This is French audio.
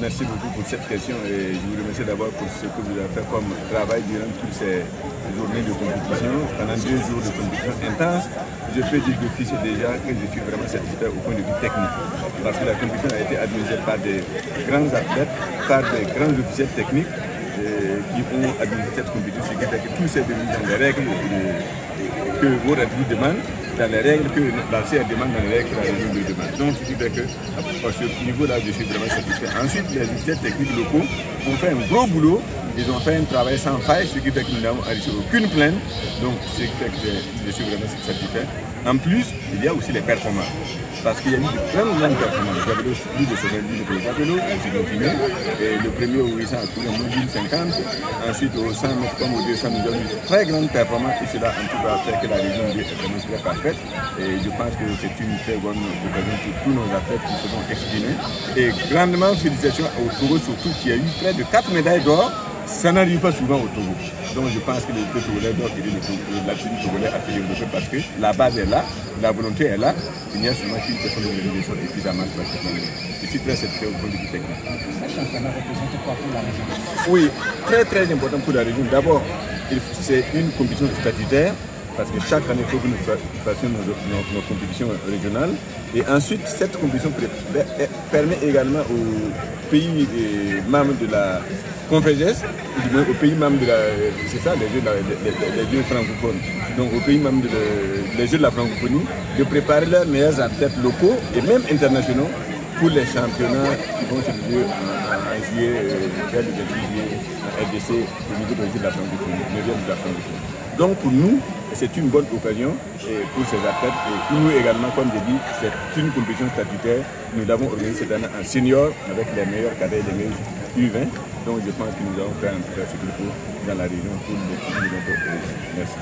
Merci beaucoup pour cette question et je vous remercie d'abord pour ce que vous avez fait comme travail durant toutes ces journées de compétition, pendant deux jours de compétition intense. Je peux dire d'office déjà que je suis vraiment satisfait au point de vue technique. Parce que la compétition a été administrée par des grands athlètes, par des grands officiels techniques qui ont administré cette compétition, ce qui fait que tout s'est déroulé dans les règles que vos athlètes demandent les règles que l'ancien demande, dans les règles que la lui demande. Donc, qui fait que, à ce niveau-là, je suis vraiment satisfait. Ensuite, les officiels techniques locaux ont fait un gros boulot. Ils ont fait un travail sans faille, ce qui fait que nous n'avons reçu aucune plainte. Donc, ce qui fait que je, suis vraiment satisfait. En plus, il y a aussi les performances parce qu'il y a eu de grandes, performances. J'avais plus de 70 pour le Capello, le premier au 800 a couru en 1050. Ensuite, au 100 mètres comme au 200, nous avons eu de très grandes performances. Et cela, en tout cas, fait que la région est vraiment très parfaite. Et je pense que c'est une très bonne occasion pour tous nos athlètes qui se vont exprimer. Et grandement félicitations au Togo, surtout qui a eu près de 4 médailles d'or. Ça n'arrive pas souvent au Togo. Donc je pense que le Togolais doit aider la team Togolais à se développer parce que la base est là, la volonté est là. Il n'y a seulement qu'une question d'organisation et puis ça marche pratiquement. Je suis très satisfait au point de vue technique. Ce championnat représente quoi pour la région? Oui, très très important pour la région. D'abord, c'est une compétition statutaire parce que chaque année, il faut que nous fassions nos, compétitions régionales. Et ensuite, cette compétition permet également aux pays membres de la conférence, aux pays membres de la... C'est ça, les jeux, les, jeux, francophones. Donc, aux pays membres des jeux de la francophonie, de préparer leurs meilleurs athlètes locaux et même internationaux pour les championnats qui vont se dérouler en, juillet, vers le 28 juillet, RDC, au niveau de la francophonie, de la francophonie. Donc, pour nous, c'est une bonne occasion pour ces athlètes. Et nous également, comme je dis, c'est une compétition statutaire. Nous l'avons organisée cette année en senior avec les meilleurs cadets et les meilleurs U20. Donc je pense que nous avons fait en tout cas ce qu'il faut dans la région pour le Merci.